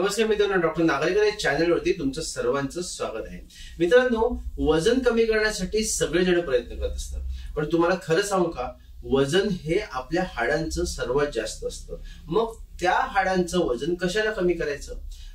नमस्कार मित्रांनो डॉक्टर नागरिकर या चॅनलवरती तुमचं सर्वांचं स्वागत आहे. मित्रांनो वजन कमी करण्यासाठी सगळेजण प्रयत्न करत असतात. पण तुम्हाला खरं सांगू का? वजन हे आपल्या हाडांचं सर्वात जास्त असतं. मग त्या हाडांचं वजन कशाला कमी करायचं?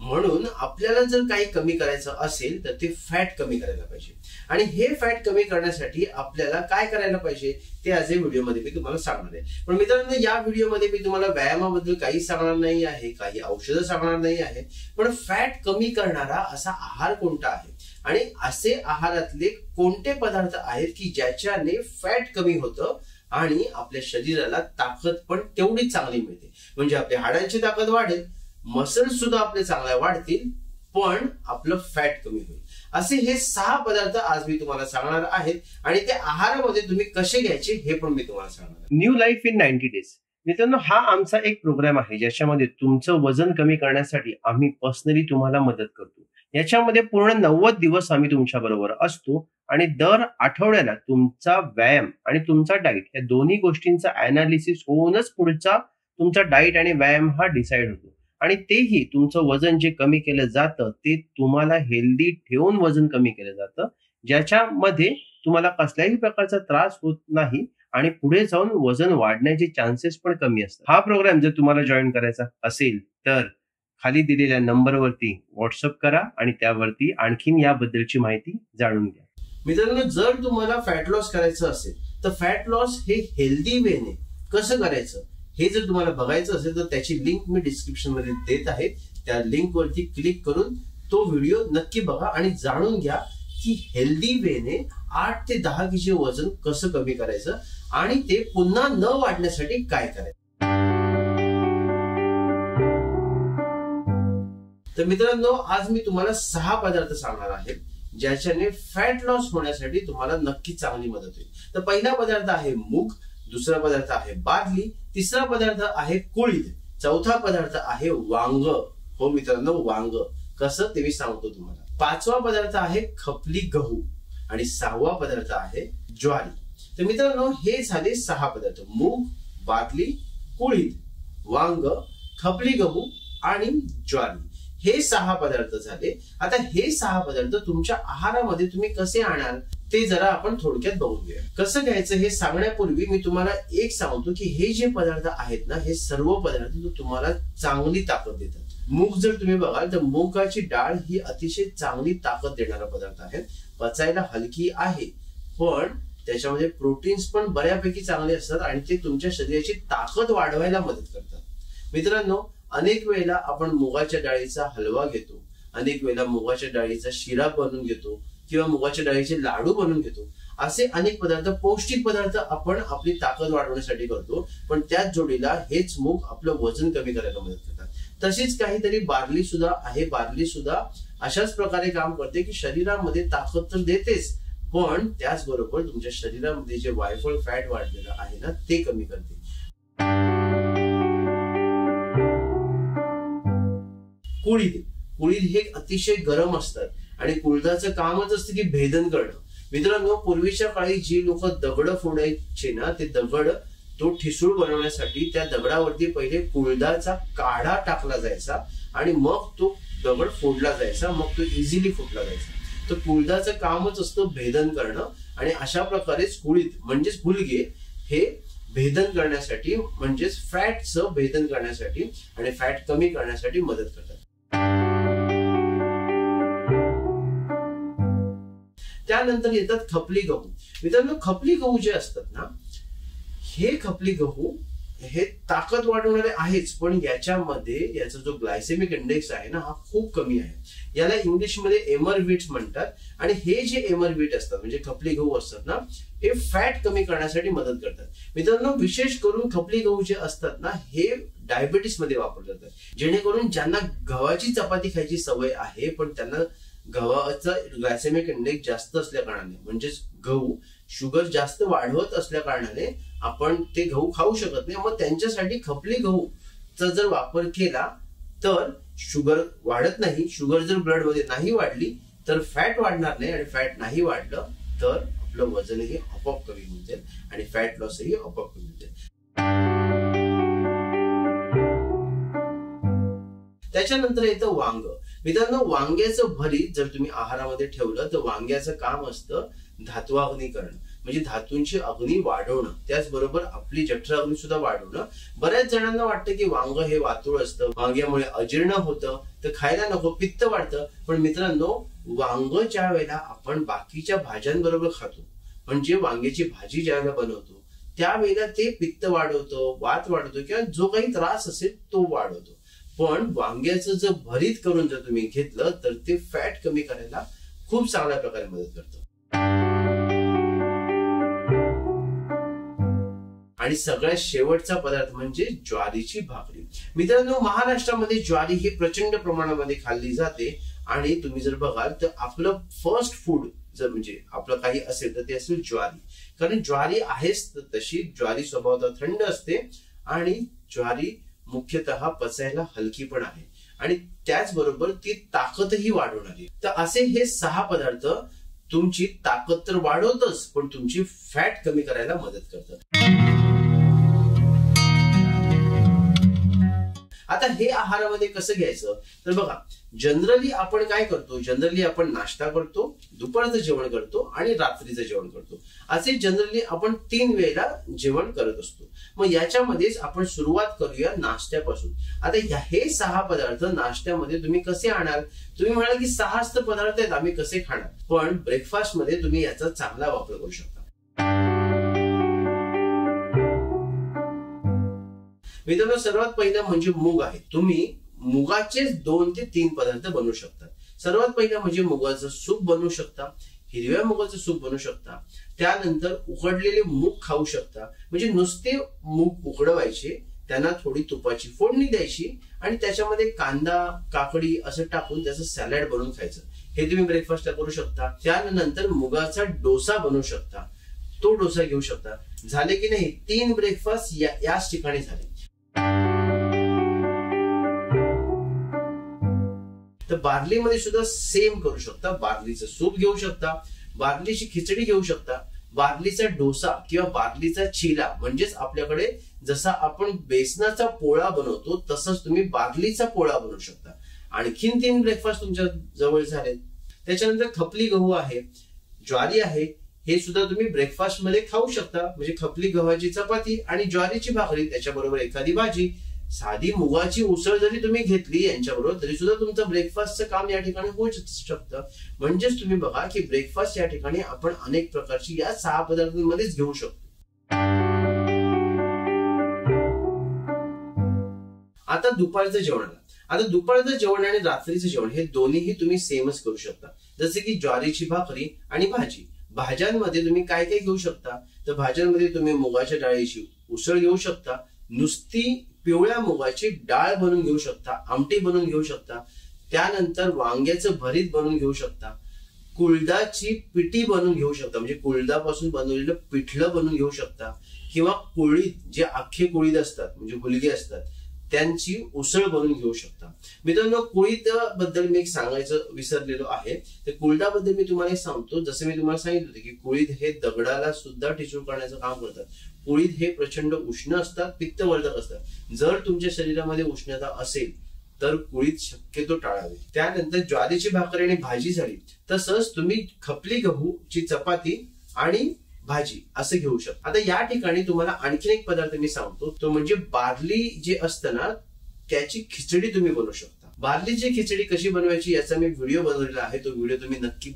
म्हणून आपल्याला जर काही कमी करायचं असेल तर ते फॅट कमी करायला पाहिजे. आणि हे फॅट कमी करण्यासाठी आपल्याला काय करायला पाहिजे? ते आज या व्हिडिओमध्ये मी तुम्हाला सांगणार आहे. पण मित्रांनो या व्हिडिओमध्ये मी तुम्हाला व्यायामाबद्दल काही सांगणार नाही आहे काही औषधं सांगणार नाही आहे पण फॅट कमी करणारा असा आहार कोणता आहे? आणि असे आहारातले कोणते पदार्थ आहेत की ज्याच्याने फॅट कमी होतं आणि आपल्या शरीराला ताकद पण तेवढीच चांगली मिळते? म्हणजे आपल्या हाडांची ताकद वाढेल मसल सुद्धा आपले चांगल्या वाढतील पण आपलं फॅट कमी होईल. असे हे सहा पदार्थ आज मी तुम्हाला सांगणार आहेत आणि ते आहारामध्ये तुम्ही कसे घ्यायचे हे पण मी तुम्हाला सांगणार new life in ninety days मित्रांनो हा आमचा एक प्रोग्राम आहे ज्याच्यामध्ये तुमचं वजन कमी करण्यासाठी आम्ही पर्सनली तुम्हाला मदत करतो. याच्यामध्ये पूर्ण नव्वद दिवस आम्ही तुमच्या बरोबर असतो आणि दर आठवड्याला तुमचा व्यायाम आणि तुमचा डाईट या दोन्ही गोष्टींचा अनालिसिस होऊनच पुढचा तुमचा डाईट आणि व्यायाम हा डिसाईड होतो. आणि तेही तुमचं वजन जे कमी केलं जातं ते तुम्हाला हेल्दी ठेवून वजन कमी केलं जातं. ज्याच्यामध्ये तुम्हाला कसल्याही प्रकारचा त्रास होत नाही आणि पुढे जाऊन वजन वाढण्याचे चान्सेस पण कमी असतात. हा प्रोग्राम जर तुम्हाला जॉईन करायचा असेल तर खाली दिलेल्या नंबरवरती व्हॉट्सअप करा आणि त्यावरती आणखीन याबद्दलची माहिती जाणून घ्या. मित्रांनो जर तुम्हाला फॅट लॉस करायचं असेल तर फॅट लॉस हे हेल्दी वेने कसं करायचं? हे जर तुम्हाला बघायचं असेल तर त्याची लिंक मी डिस्क्रिप्शनमध्ये देत आहे. त्या लिंक वरती क्लिक करून तो व्हिडिओ नक्की बघा आणि जाणून घ्या की हेल्दी वेने आठ ते दहा केजी वजन कसं कमी करायचं आणि ते पुन्हा न वाढण्यासाठी काय करायचं. तर मित्रांनो आज मी तुम्हाला सहा पदार्थ सांगणार आहे ज्याच्याने फॅट लॉस होण्यासाठी तुम्हाला नक्की चांगली मदत होईल. तर पहिला पदार्थ आहे मूग. दुसरा पदार्थ आहे बादली तिसरा पदार्थ आहे कुळीद चौथा पदार्थ आहे वांग. हो मित्रांनो वांग. कसं ते मी सांगतो तुम्हाला. पाचवा पदार्थ आहे खपली गहू आणि सहावा पदार्थ आहे ज्वारी. तर मित्रांनो हे झाले सहा पदार्थ. मूग बादली कुळीद वांग खपली गहू आणि ज्वारी. हे सहा पदार्थ झाले. आता हे सहा पदार्थ तुमच्या आहारामध्ये तुम्ही कसे आणाल? ते जरा आपण थोडक्यात बघून घेऊया. कसं घ्यायचं हे सांगण्यापूर्वी मी तुम्हाला एक सांगतो की हे जे पदार्थ आहेत ना हे सर्व पदार्थ तुम्हाला चांगली ताकद देतात. मूग जर तुम्ही बघाल तर मुगाची डाळ ही अतिशय चांगली ताकद देणारा पदार्थ आहे. पचायला हलकी आहे पण त्याच्यामध्ये प्रोटीन्स पण बऱ्यापैकी चांगले असतात आणि ते तुमच्या शरीराची ताकद वाढवायला मदत करतात. मित्रांनो अनेक वेळेला आपण मुगाच्या डाळीचा हलवा घेतो. अनेक वेळेला मुगाच्या डाळीचा शिरा बनवून घेतो. किंवा मुगाच्या डाळीचे लाडू बनवून घेतो. असे अनेक पदार्थ पौष्टिक पदार्थ आपण आपली ताकद वाढवण्यासाठी करतो. पण त्याच जोडीला हेच मूग आपलं वजन कमी करायला मदत करतात. तशीच काहीतरी बार्ली सुद्धा आहे. बार्ली सुद्धा अशाच प्रकारे काम करते की शरीरामध्ये ताकद तर देतेच पण त्याचबरोबर तुमच्या शरीरामध्ये जे वायफळ फॅट वाढलेलं आहे ना ते कमी करते. कुळीद. कुळीद हे अतिशय गरम असतात. आणि कुळदाचं कामच असतं की भेदन करणं. मित्रांनो पूर्वीच्या काळी जी लोक दगड फोडायचे ना ते दगड तो ठिसूळ बनवण्यासाठी त्या दगडावरती पहिले कुळदाचा काढा टाकला जायचा आणि मग तो दगड फोडला जायचा मग तो इझिली फुटला जायचा. तर कुळदाचं कामच असतं भेदन करणं आणि अशा प्रकारेच कुळीत म्हणजेच गुलगे हे भेदन करण्यासाठी म्हणजेच फॅटचं भेदन करण्यासाठी आणि फॅट कमी करण्यासाठी मदत करतात. त्यानंतर येतात खपली गहू. मित्रांनो खपली गहू जे असतात ना हे खपली गहू हे ताकद वाढवणारे आहेच पण याच्यामध्ये याचा जो ग्लायसेमिक इंडेक्स आहे ना हा खूप कमी आहे. याला इंग्लिशमध्ये एमर म्हणतात. आणि हे जे एमर असतात म्हणजे खपली गहू असतात ना हे फॅट कमी करण्यासाठी मदत करतात. मित्रांनो विशेष करून खपली गहू जे असतात ना हे डायबिटीसमध्ये वापरले जातात जेणेकरून ज्यांना गव्हाची चपाती खायची सवय आहे पण त्यांना गव्हाचा ग्लायसेमिक इंडेक्स जास्त असल्या कारणाने म्हणजेच गहू शुगर जास्त वाढवत असल्या कारणाने आपण ते गहू खाऊ शकत नाही. मग त्यांच्यासाठी खपली गहूचा जर वापर केला तर शुगर वाढत नाही. शुगर जर ब्लडमध्ये नाही वाढली तर फॅट वाढणार नाही. आणि फॅट नाही वाढलं तर आपलं वजनही आपोआप कमी होऊन जाईल आणि फॅट लॉसही आपोआप कमी होऊन जाईल. त्याच्यानंतर येतं वांग. मित्रांनो वांग्याचं भरीत जर तुम्ही आहारामध्ये ठेवलं तर वांग्याचं काम असतं धातुवाग्नीकरण म्हणजे धातूंची अग्नी वाढवणं. त्याचबरोबर आपली अग्नी सुद्धा वाढवणं. बऱ्याच जणांना वाटतं की वांग हे वातुळ असतं. वांग्यामुळे अजीर्ण होतं तर खायला नको पित्त वाढतं. पण मित्रांनो वांग ज्या वेळेला आपण बाकीच्या भाज्यांबरोबर खातो म्हणजे वांग्याची भाजी ज्या वेळेला बनवतो त्यावेळेला ते पित्त वाढवतो वात वाढवतो किंवा जो काही त्रास असेल तो वाढवतो. पण वांग्याचं जर भरीत करून जर तुम्ही घेतलं तर ते फॅट कमी करायला खूप चांगल्या प्रकारे मदत करतं. आणि सगळ्यात शेवटचा पदार्थ म्हणजे ज्वारीची भाकरी. मित्रांनो महाराष्ट्रामध्ये ज्वारी ही प्रचंड प्रमाणामध्ये खाल्ली जाते. आणि तुम्ही जर बघाल तर आपलं फर्स्ट फूड जर म्हणजे आपलं काही असेल तर ते असेल ज्वारी. कारण ज्वारी आहेच तशी ज्वारी स्वभावतः थंड असते. आणि ज्वारी मुख्यतः पचायला हलकी पण आहे. आणि त्याचबरोबर ती ताकदही वाढवणारी तर असे हे सहा पदार्थ तुमची ताकद तर वाढवतच पण तुमची फॅट कमी करायला मदत करतात. आता हे आहारामध्ये कसं घ्यायचं? तर बघा जनरली आपण काय करतो? जनरली आपण नाश्ता करतो दुपारचं जेवण करतो आणि रात्रीचं जेवण करतो. असे जनरली आपण तीन वेळेला जेवण करत असतो. मग याच्यामध्येच आपण सुरुवात करूया नाश्त्यापासून. आता हे सहा पदार्थ नाश्त्यामध्ये तुम्ही कसे आणाल तुम्ही म्हणाल की सहा पदार्थ आहेत आम्ही कसे खाणार? पण ब्रेकफास्टमध्ये तुम्ही याचा चांगला वापर करू शकता. मित्रांनो सर्वात पहिलं म्हणजे मूग आहे. तुम्ही मुगाचेच दोन ते तीन पदार्थ बनवू शकता. सर्वात पहिलं म्हणजे मुगाचं सूप बनवू शकता हिरव्या मुगाचं सूप बनवू शकता. त्यानंतर उकडलेले मूग खाऊ शकता. म्हणजे नुसते मूग उकडवायचे त्यांना थोडी तुपाची फोडणी द्यायची आणि त्याच्यामध्ये कांदा काकडी असं टाकून त्याचं सॅलड बनवून खायचं. हे तुम्ही ब्रेकफास्टला करू शकता. त्यानंतर मुगाचा डोसा बनवू शकता. तो डोसा घेऊ शकता. झाले की नाही? तीन ब्रेकफास्ट याच ठिकाणी झाले. तर बार्लीमध्ये सुद्धा सेम करू शकता. बार्लीचं सूप घेऊ शकता बार्लीची खिचडी घेऊ शकता. बार्लीचा डोसा किंवा बार्लीचा चिला म्हणजेच आपल्याकडे जसा आपण बेसनाचा पोळा बनवतो तसंच तुम्ही बार्लीचा पोळा बनवू शकता. आणखीन तीन ब्रेकफास्ट तुमच्या जवळ झाले त्याच्यानंतर खपली गहू आहे ज्वारी आहे हे सुद्धा तुम्ही ब्रेकफास्टमध्ये खाऊ शकता. म्हणजे खपली गव्हाची चपाती आणि ज्वारीची भाकरी त्याच्याबरोबर एखादी भाजी. साधी मुगाची उसळ जरी तुम्ही घेतली यांच्याबरोबर तरी सुद्धा तुमचं ब्रेकफास्टचं काम या ठिकाणी होऊ शकतं. म्हणजेच तुम्ही बघा की ब्रेकफास्ट या ठिकाणी आपण अनेक प्रकारची या सहा पदार्थांमध्येच घेऊ शकतो. आता दुपारचं जेवणाला आता दुपारचं जेवण आणि रात्रीचं जेवण हे दोन्हीही तुम्ही सेमच करू शकता. जसे की ज्वारीची भाकरी आणि भाजी. भाज्यांमध्ये तुम्ही काय काय घेऊ शकता? तर भाज्यांमध्ये तुम्ही मुगाच्या डाळीची उसळ घेऊ शकता. नुसती पिवळ्या मुगाची डाळ बनवून घेऊ शकता आमटी बनवून घेऊ शकता त्यानंतर वांग्याचं भरीत बनवून घेऊ शकता कुळदाची पिटी बनवून घेऊ शकता म्हणजे कुळदापासून बनवलेलं पिठलं बनवून घेऊ शकता किंवा कुळीत जे अख्खे कुळीद असतात म्हणजे गुलगे असतात त्यांची उसळ बनवून घेऊ शकता. मित्रांनो कुळीदबद्दल मी एक सांगायचं विसरलेलो आहे. तर कुळदाबद्दल मी तुम्हाला सांगतो. जसं मी तुम्हाला सांगितलं होतं की कुळीद हे दगडाला सुद्धा टिचूळ करण्याचं काम करतात. उडीद हे प्रचंड उष्ण असतात पित्तवर्धक असतात. जर तुमच्या शरीरामध्ये उष्णता असेल तर कुळीत शक्यतो टाळावे. त्यानंतर ज्वारीची भाकरी आणि भाजी झाली तसंच तुम्ही खपली गहूची चपाती आणि भाजी असं घेऊ शकता. आता या ठिकाणी तुम्हाला आणखीन एक पदार्थ मी सांगतो. तो म्हणजे बार्ली जे असतं ना त्याची खिचडी तुम्ही बनवू शकता. बार्लीची खिचडी कशी बनवायची याचा मी व्हिडिओ बनवलेला आहे. तो व्हिडिओ तुम्ही नक्की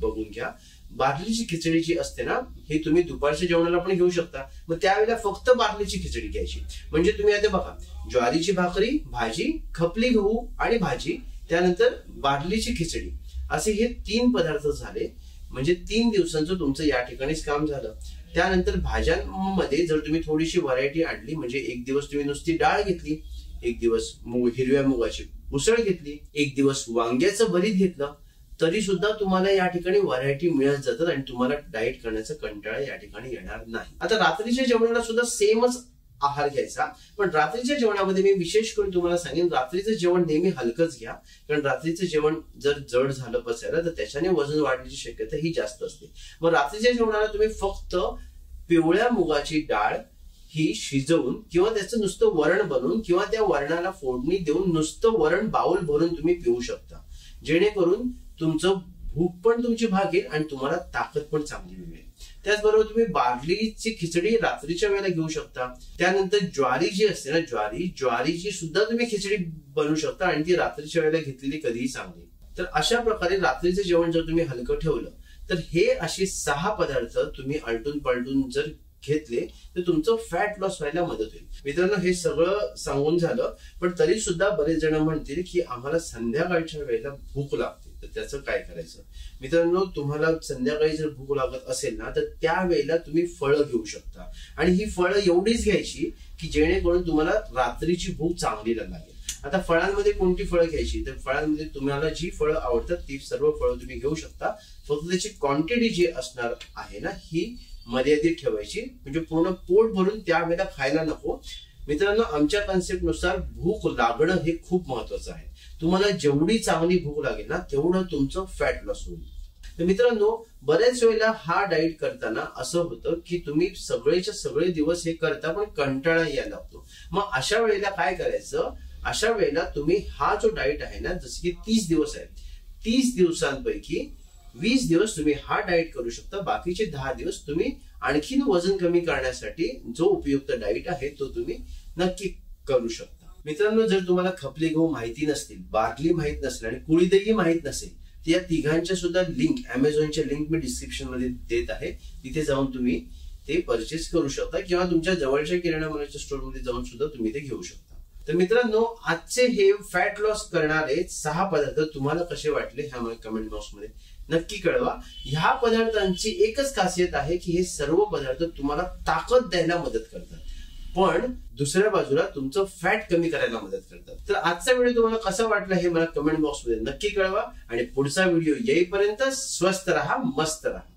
बघून घ्या. बार्लीची खिचडी जी असते ना ही तुम्ही दुपारच्या जेवणाला पण घेऊ शकता. मग त्यावेळेला फक्त बार्लीची खिचडी घ्यायची. म्हणजे तुम्ही आता बघा ज्वारीची भाकरी भाजी खपली गहू आणि भाजी त्यानंतर बार्लीची खिचडी. असे हे तीन पदार्थ झाले. म्हणजे तीन दिवसांचं तुमचं या ठिकाणीच काम झालं. त्यानंतर भाज्यांमध्ये जर तुम्ही थोडीशी व्हरायटी आणली म्हणजे एक दिवस तुम्ही नुसती डाळ घेतली एक दिवस हिरव्या मुगाची उसळ घेतली एक दिवस वांग्याचं भरीत घेतलं तरी सुद्धा तुम्हाला या ठिकाणी व्हरायटी मिळत जातात आणि तुम्हाला डाएट करण्याचा कंटाळा या ठिकाणी येणार नाही. आता रात्रीच्या जेवणाला सुद्धा सेमच आहार घ्यायचा पण रात्रीच्या जेवणामध्ये मी विशेष करून तुम्हाला सांगेन रात्रीचं जेवण नेहमी हलकंच घ्या कारण रात्रीचं जेवण जर जड झालं पचायला तर त्याच्याने वजन वाढण्याची शक्यता ही जास्त असते. मग रात्रीच्या जेवणाला तुम्ही फक्त पिवळ्या मुगाची डाळ ही शिजवून किंवा त्याचं नुसतं वरण बनवून किंवा त्या वरणाला फोडणी देऊन नुसतं वरण बाउल भरून तुम्ही पिऊ शकता. जेणेकरून तुमचं भूक पण तुमची भागेल आणि तुम्हाला ताकद पण चांगली मिळेल. त्याचबरोबर तुम्ही बार्लीची खिचडी रात्रीच्या वेळेला घेऊ शकता. त्यानंतर ज्वारी जी असते ना ज्वारी ज्वारीची सुद्धा तुम्ही खिचडी बनवू शकता आणि ती रात्रीच्या वेळेला घेतलेली कधीही चांगली. तर अशा प्रकारे रात्रीचं जेवण जर तुम्ही हलकं ठेवलं तर हे असे सहा पदार्थ तुम्ही आलटून पलटून जर घेतले तर तुमचं फॅट लॉस व्हायला मदत होईल. मित्रांनो हे सगळं सांगून झालं पण तरी सुद्धा बरेच जण म्हणतील की आम्हाला संध्याकाळच्या वेळेला भूक लागते. तर त्याचं काय करायचं? मित्रांनो तुम्हाला संध्याकाळी जर भूक लागत असेल ना तर त्यावेळेला तुम्ही फळं घेऊ शकता. आणि ही फळं एवढीच घ्यायची की जेणेकरून तुम्हाला रात्रीची भूक चांगली लागेल. आता फळांमध्ये कोणती फळं घ्यायची? तर फळांमध्ये तुम्हाला जी फळं आवडतात ती सर्व फळं तुम्ही घेऊ शकता. फक्त त्याची क्वांटिटी जी असणार आहे ना ही मर्यादित ठेवायची. म्हणजे पूर्ण पोट भरून त्यावेळेला खायला नको. मित्रांनो आमच्या कॉन्सेप्टनुसार भूक लागणं हे खूप महत्वाचं आहे. तुम्हाला जेवढी चांगली भूक लागेल ना तेवढं तुमचं फॅट लॉस होईल. तर मित्रांनो बऱ्याच वेळेला हा डाईट करताना असं होतं की तुम्ही सगळेच्या सगळे दिवस हे करता पण कंटाळा यायला लागतो. मग अशा वेळेला काय करायचं? अशा वेळेला तुम्ही हा जो डाईट आहे ना जसं की तीस दिवस आहे तीस दिवसांपैकी वीस दिवस तुम्ही हा डाएट करू शकता बाकीचे दहा दिवस तुम्ही आणखीन वजन कमी करण्यासाठी जो उपयुक्त डाईट आहे तो तुम्ही नक्की करू शकता. मित्रांनो जर तुम्हाला खपली गहू माहिती नसतील बार्ली माहीत नसेल आणि कुळीदही माहीत नसेल तर या तिघांच्या सुद्धा लिंक अमेझॉनच्या लिंक मी डिस्क्रिप्शनमध्ये देत आहे. तिथे जाऊन तुम्ही ते परचेस करू शकता किंवा तुमच्या जवळच्या किराणा मालाच्या स्टोरमध्ये जाऊन सुद्धा तुम्ही ते घेऊ शकता. तर मित्रांनो आजचे हे फॅट लॉस करणारे सहा पदार्थ तुम्हाला कसे वाटले ह्या कमेंट बॉक्समध्ये नक्की कळवा. ह्या पदार्थांची एकच खासियत आहे की हे सर्व पदार्थ तुम्हाला ताकद द्यायला मदत करतात. पण दुसऱ्या बाजूला तुमचं फॅट कमी करायला मदत करतात. तर आजचा व्हिडिओ तुम्हाला कसा वाटला हे मला कमेंट बॉक्समध्ये नक्की कळवा. आणि पुढचा व्हिडिओ येईपर्यंत स्वस्त राहा मस्त राहा.